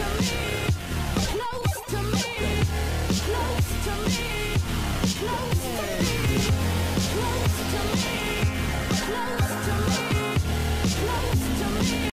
to me.